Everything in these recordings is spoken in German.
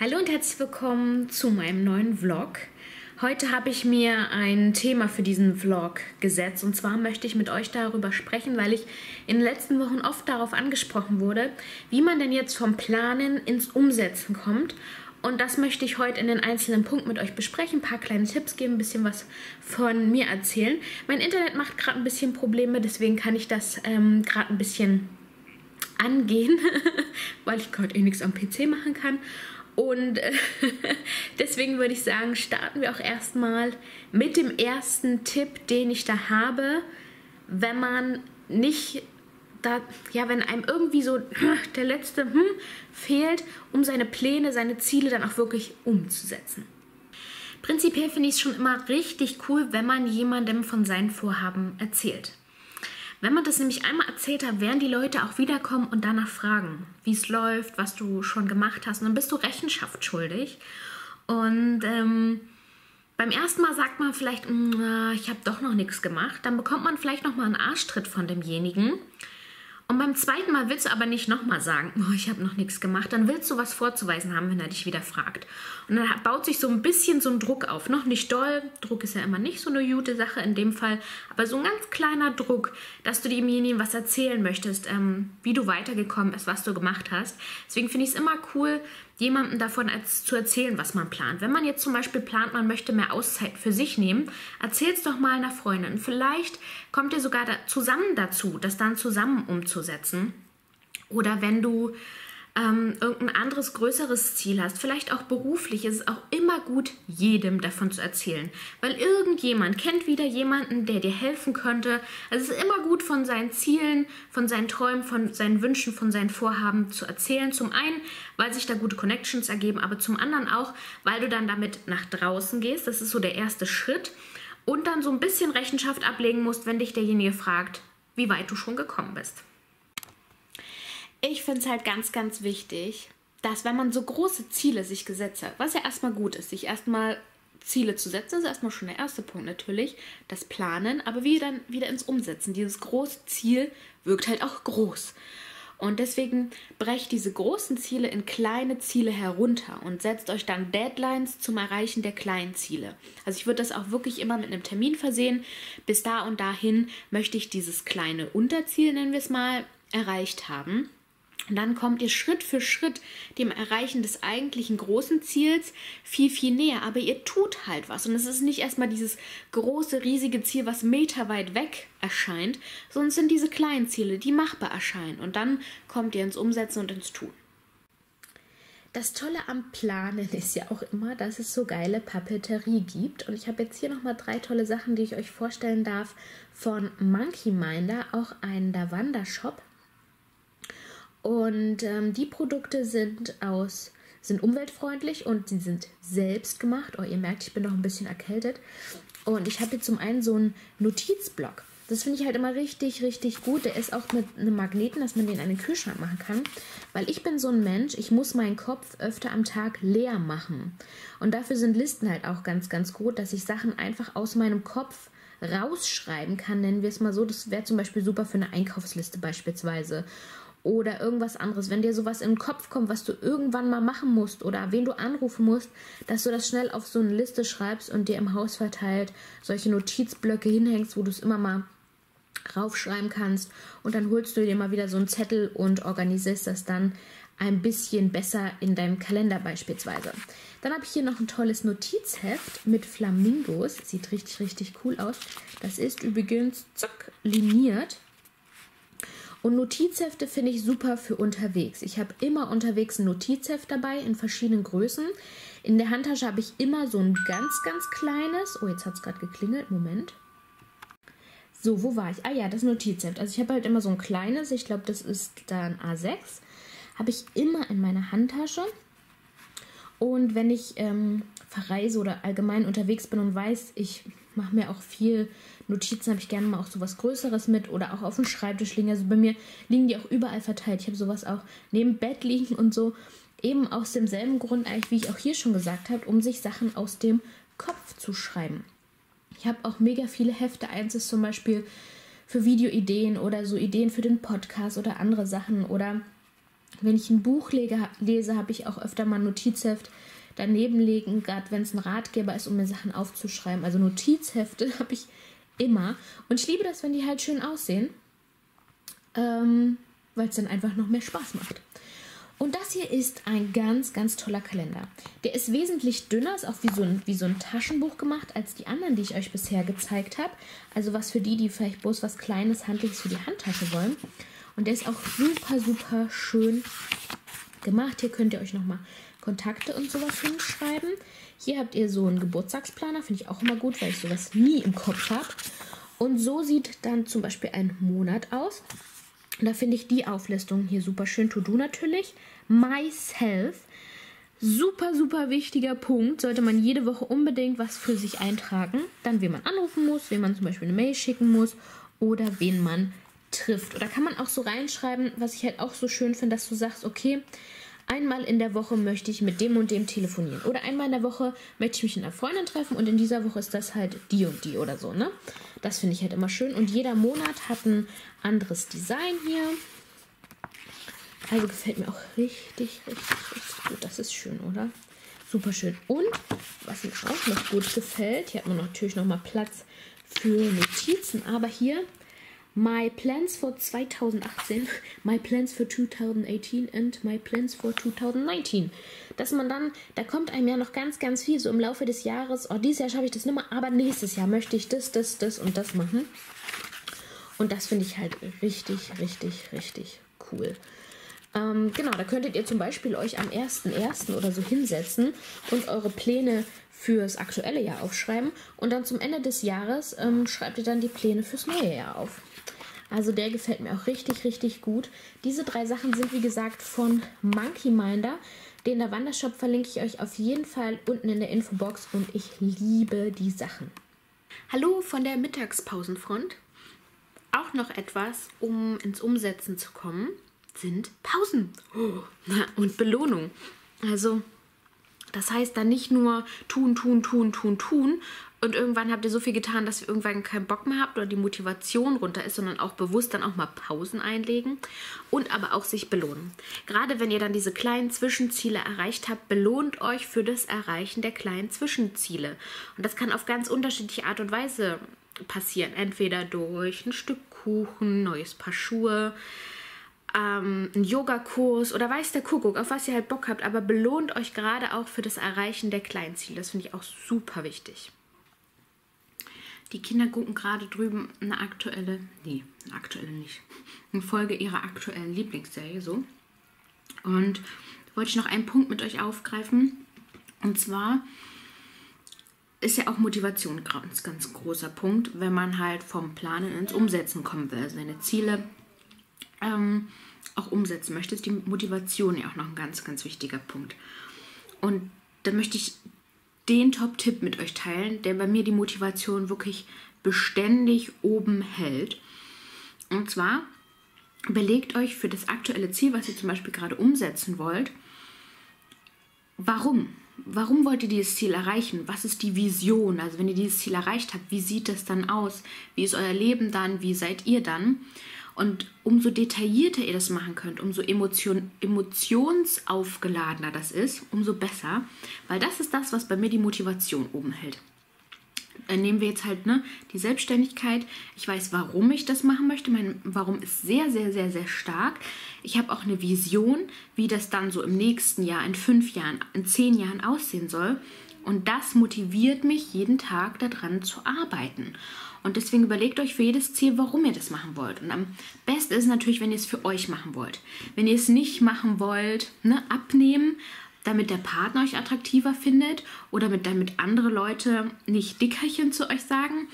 Hallo und herzlich willkommen zu meinem neuen Vlog. Heute habe ich mir ein Thema für diesen Vlog gesetzt und zwar möchte ich mit euch darüber sprechen, weil ich in den letzten Wochen oft darauf angesprochen wurde, wie man denn jetzt vom Planen ins Umsetzen kommt und das möchte ich heute in den einzelnen Punkten mit euch besprechen, ein paar kleine Tipps geben, ein bisschen was von mir erzählen. Mein Internet macht gerade ein bisschen Probleme, deswegen kann ich das ähm, gerade ein bisschen angehen, weil ich gerade eh nichts am PC machen kann. Und äh, deswegen würde ich sagen, starten wir auch erstmal mit dem ersten Tipp, den ich da habe, wenn man nicht da, ja, wenn einem irgendwie so der letzte hm, fehlt, um seine Pläne, seine Ziele dann auch wirklich umzusetzen. Prinzipiell finde ich es schon immer richtig cool, wenn man jemandem von seinen Vorhaben erzählt. Wenn man das nämlich einmal erzählt hat, werden die Leute auch wiederkommen und danach fragen, wie es läuft, was du schon gemacht hast. Und dann bist du Rechenschaft schuldig. Und ähm, beim ersten Mal sagt man vielleicht, mm, ich habe doch noch nichts gemacht. Dann bekommt man vielleicht noch mal einen Arschtritt von demjenigen. Und beim zweiten Mal willst du aber nicht nochmal sagen, oh, ich habe noch nichts gemacht. Dann willst du was vorzuweisen haben, wenn er dich wieder fragt. Und dann baut sich so ein bisschen so ein Druck auf. Noch nicht doll. Druck ist ja immer nicht so eine gute Sache in dem Fall. Aber so ein ganz kleiner Druck, dass du demjenigen was erzählen möchtest, ähm, wie du weitergekommen bist, was du gemacht hast. Deswegen finde ich es immer cool, jemandem davon als, zu erzählen, was man plant. Wenn man jetzt zum Beispiel plant, man möchte mehr Auszeit für sich nehmen, erzähl es doch mal einer Freundin. Vielleicht kommt ihr sogar da zusammen dazu, das dann zusammen umzusetzen. Oder wenn du ähm, irgendein anderes, größeres Ziel hast, vielleicht auch beruflich, ist es auch immer gut, jedem davon zu erzählen. Weil irgendjemand kennt wieder jemanden, der dir helfen könnte. Also es ist immer gut, von seinen Zielen, von seinen Träumen, von seinen Wünschen, von seinen Vorhaben zu erzählen. Zum einen, weil sich da gute Connections ergeben, aber zum anderen auch, weil du dann damit nach draußen gehst. Das ist so der erste Schritt. Und dann so ein bisschen Rechenschaft ablegen musst, wenn dich derjenige fragt, wie weit du schon gekommen bist ich finde es halt ganz, ganz wichtig, dass wenn man so große Ziele sich gesetzt hat, was ja erstmal gut ist, sich erstmal Ziele zu setzen, ist erstmal schon der erste Punkt natürlich, das Planen, aber wie dann wieder ins Umsetzen. Dieses große Ziel wirkt halt auch groß. Und deswegen brecht diese großen Ziele in kleine Ziele herunter und setzt euch dann Deadlines zum Erreichen der kleinen Ziele. Also ich würde das auch wirklich immer mit einem Termin versehen. Bis da und dahin möchte ich dieses kleine Unterziel, nennen wir es mal, erreicht haben. Und dann kommt ihr Schritt für Schritt dem Erreichen des eigentlichen großen Ziels viel, viel näher. Aber ihr tut halt was. Und es ist nicht erstmal dieses große, riesige Ziel, was meterweit weg erscheint, sondern es sind diese kleinen Ziele, die machbar erscheinen. Und dann kommt ihr ins Umsetzen und ins Tun. Das Tolle am Planen ist ja auch immer, dass es so geile Papeterie gibt. Und ich habe jetzt hier nochmal drei tolle Sachen, die ich euch vorstellen darf. Von Monkey Minder, auch ein Davanda-Shop und ähm, die Produkte sind aus sind umweltfreundlich und sie sind selbst gemacht. Oh, ihr merkt, ich bin noch ein bisschen erkältet. Und ich habe hier zum einen so einen Notizblock. Das finde ich halt immer richtig, richtig gut. Der ist auch mit einem Magneten, dass man den in einen Kühlschrank machen kann. Weil ich bin so ein Mensch, ich muss meinen Kopf öfter am Tag leer machen. Und dafür sind Listen halt auch ganz, ganz gut, dass ich Sachen einfach aus meinem Kopf rausschreiben kann, nennen wir es mal so. Das wäre zum Beispiel super für eine Einkaufsliste beispielsweise oder irgendwas anderes, wenn dir sowas in den Kopf kommt, was du irgendwann mal machen musst oder wen du anrufen musst, dass du das schnell auf so eine Liste schreibst und dir im Haus verteilt solche Notizblöcke hinhängst, wo du es immer mal raufschreiben kannst und dann holst du dir mal wieder so einen Zettel und organisierst das dann ein bisschen besser in deinem Kalender beispielsweise. Dann habe ich hier noch ein tolles Notizheft mit Flamingos. Sieht richtig, richtig cool aus. Das ist übrigens zack, liniert und Notizhefte finde ich super für unterwegs. Ich habe immer unterwegs ein Notizheft dabei in verschiedenen Größen. In der Handtasche habe ich immer so ein ganz, ganz kleines. Oh, jetzt hat es gerade geklingelt. Moment. So, wo war ich? Ah ja, das Notizheft. Also ich habe halt immer so ein kleines. Ich glaube, das ist dann A6. Habe ich immer in meiner Handtasche. Und wenn ich ähm, verreise oder allgemein unterwegs bin und weiß, ich mache mir auch viel Notizen, habe ich gerne mal auch sowas Größeres mit oder auch auf dem Schreibtisch liegen. Also bei mir liegen die auch überall verteilt. Ich habe sowas auch neben Bett liegen und so. Eben aus demselben Grund eigentlich, wie ich auch hier schon gesagt habe, um sich Sachen aus dem Kopf zu schreiben. Ich habe auch mega viele Hefte. Eins ist zum Beispiel für Videoideen oder so Ideen für den Podcast oder andere Sachen oder Wenn ich ein Buch lese, habe ich auch öfter mal ein Notizheft daneben legen, gerade wenn es ein Ratgeber ist, um mir Sachen aufzuschreiben. Also Notizhefte habe ich immer. Und ich liebe das, wenn die halt schön aussehen, ähm, weil es dann einfach noch mehr Spaß macht. Und das hier ist ein ganz, ganz toller Kalender. Der ist wesentlich dünner, ist auch wie so, ein, wie so ein Taschenbuch gemacht, als die anderen, die ich euch bisher gezeigt habe. Also was für die, die vielleicht bloß was Kleines, Handliches für die Handtasche wollen. Und der ist auch super, super schön gemacht. Hier könnt ihr euch nochmal Kontakte und sowas hinschreiben. Hier habt ihr so einen Geburtstagsplaner, finde ich auch immer gut, weil ich sowas nie im Kopf habe. Und so sieht dann zum Beispiel ein Monat aus. da finde ich die Auflistung hier super schön. To-Do natürlich. Myself. Super, super wichtiger Punkt. Sollte man jede Woche unbedingt was für sich eintragen. Dann, wen man anrufen muss, wen man zum Beispiel eine Mail schicken muss oder wen man trifft. Oder kann man auch so reinschreiben, was ich halt auch so schön finde, dass du sagst, okay, einmal in der Woche möchte ich mit dem und dem telefonieren. Oder einmal in der Woche möchte ich mich mit einer Freundin treffen und in dieser Woche ist das halt die und die oder so, ne? Das finde ich halt immer schön. Und jeder Monat hat ein anderes Design hier. Also gefällt mir auch richtig, richtig, richtig gut. Das ist schön, oder? Super schön. Und was mir auch noch gut gefällt, hier hat man natürlich noch mal Platz für Notizen, aber hier My Plans for 2018, My Plans for 2018 and My Plans for 2019. Dass man dann, da kommt einem ja noch ganz, ganz viel so im Laufe des Jahres, oh, dieses Jahr schaffe ich das nicht mehr, aber nächstes Jahr möchte ich das, das, das und das machen. Und das finde ich halt richtig, richtig, richtig cool. Ähm, genau, da könntet ihr zum Beispiel euch am 1.1. oder so hinsetzen und eure Pläne fürs aktuelle Jahr aufschreiben und dann zum Ende des Jahres ähm, schreibt ihr dann die Pläne fürs neue Jahr auf. Also der gefällt mir auch richtig, richtig gut. Diese drei Sachen sind wie gesagt von Monkey Minder. Den Lavanda-Shop verlinke ich euch auf jeden Fall unten in der Infobox und ich liebe die Sachen. Hallo von der Mittagspausenfront. Auch noch etwas, um ins Umsetzen zu kommen, sind Pausen und Belohnung. Also das heißt dann nicht nur tun, tun, tun, tun, tun und irgendwann habt ihr so viel getan, dass ihr irgendwann keinen Bock mehr habt oder die Motivation runter ist, sondern auch bewusst dann auch mal Pausen einlegen und aber auch sich belohnen. Gerade wenn ihr dann diese kleinen Zwischenziele erreicht habt, belohnt euch für das Erreichen der kleinen Zwischenziele. Und das kann auf ganz unterschiedliche Art und Weise passieren. Entweder durch ein Stück Kuchen, neues Paar Schuhe, ähm, einen Yogakurs oder weiß der Kuckuck, auf was ihr halt Bock habt, aber belohnt euch gerade auch für das Erreichen der kleinen Ziele. Das finde ich auch super wichtig. Die Kinder gucken gerade drüben eine aktuelle, nee, eine aktuelle nicht, eine Folge ihrer aktuellen Lieblingsserie so. Und wollte ich noch einen Punkt mit euch aufgreifen. Und zwar ist ja auch Motivation ein ganz, ganz großer Punkt, wenn man halt vom Planen ins Umsetzen kommen will, also seine Ziele ähm, auch umsetzen möchte, ist die Motivation ja auch noch ein ganz, ganz wichtiger Punkt. Und da möchte ich den Top-Tipp mit euch teilen, der bei mir die Motivation wirklich beständig oben hält. Und zwar belegt euch für das aktuelle Ziel, was ihr zum Beispiel gerade umsetzen wollt, warum? Warum wollt ihr dieses Ziel erreichen? Was ist die Vision? Also wenn ihr dieses Ziel erreicht habt, wie sieht es dann aus? Wie ist euer Leben dann? Wie seid ihr dann? Und umso detaillierter ihr das machen könnt, umso emotion, emotionsaufgeladener das ist, umso besser. Weil das ist das, was bei mir die Motivation oben hält. Nehmen wir jetzt halt ne, die Selbstständigkeit. Ich weiß, warum ich das machen möchte. Mein Warum ist sehr, sehr, sehr, sehr stark. Ich habe auch eine Vision, wie das dann so im nächsten Jahr, in fünf Jahren, in zehn Jahren aussehen soll. Und das motiviert mich, jeden Tag daran zu arbeiten. Und deswegen überlegt euch für jedes Ziel, warum ihr das machen wollt. Und am besten ist natürlich, wenn ihr es für euch machen wollt. Wenn ihr es nicht machen wollt, ne, abnehmen, damit der Partner euch attraktiver findet oder mit, damit andere Leute nicht Dickerchen zu euch sagen,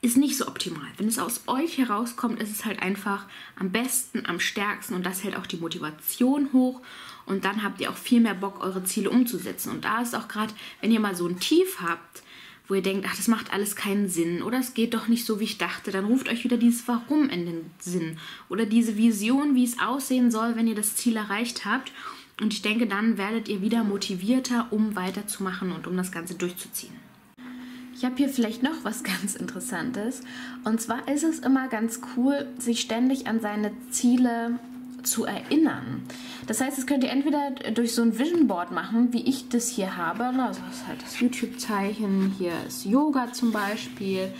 ist nicht so optimal. Wenn es aus euch herauskommt, ist es halt einfach am besten, am stärksten und das hält auch die Motivation hoch und dann habt ihr auch viel mehr Bock, eure Ziele umzusetzen. Und da ist auch gerade, wenn ihr mal so ein Tief habt, wo ihr denkt, ach, das macht alles keinen Sinn oder es geht doch nicht so, wie ich dachte, dann ruft euch wieder dieses Warum in den Sinn oder diese Vision, wie es aussehen soll, wenn ihr das Ziel erreicht habt. Und ich denke, dann werdet ihr wieder motivierter, um weiterzumachen und um das Ganze durchzuziehen. Ich habe hier vielleicht noch was ganz Interessantes. Und zwar ist es immer ganz cool, sich ständig an seine Ziele zu erinnern. Das heißt, das könnt ihr entweder durch so ein Vision Board machen, wie ich das hier habe. Also das ist halt das YouTube-Zeichen. Hier ist Yoga zum Beispiel,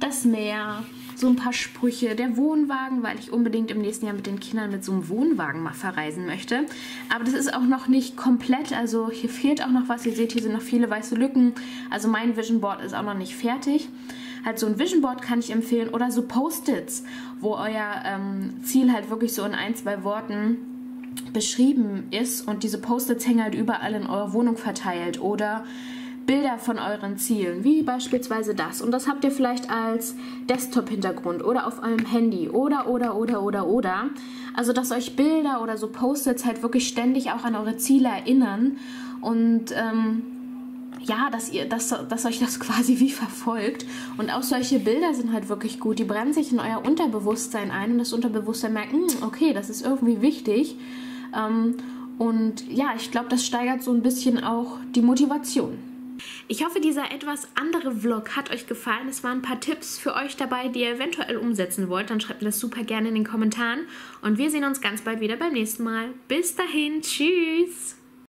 das Meer, so ein paar Sprüche, der Wohnwagen, weil ich unbedingt im nächsten Jahr mit den Kindern mit so einem Wohnwagen mal verreisen möchte. Aber das ist auch noch nicht komplett, also hier fehlt auch noch was. Ihr seht, hier sind noch viele weiße Lücken. Also mein Vision Board ist auch noch nicht fertig. Halt so ein Vision Board kann ich empfehlen oder so Post-its, wo euer ähm, Ziel halt wirklich so in ein, zwei Worten beschrieben ist und diese Post-its hängen halt überall in eurer Wohnung verteilt oder Bilder von euren Zielen, wie beispielsweise das. Und das habt ihr vielleicht als Desktop-Hintergrund oder auf eurem Handy oder, oder, oder, oder, oder. Also, dass euch Bilder oder so Post-its halt wirklich ständig auch an eure Ziele erinnern und ähm, ja, dass ihr, dass, dass euch das quasi wie verfolgt. Und auch solche Bilder sind halt wirklich gut. Die brennen sich in euer Unterbewusstsein ein und das Unterbewusstsein merkt, hm, okay, das ist irgendwie wichtig. Ähm, und ja, ich glaube, das steigert so ein bisschen auch die Motivation. Ich hoffe, dieser etwas andere Vlog hat euch gefallen. Es waren ein paar Tipps für euch dabei, die ihr eventuell umsetzen wollt. Dann schreibt mir das super gerne in den Kommentaren. Und wir sehen uns ganz bald wieder beim nächsten Mal. Bis dahin, tschüss!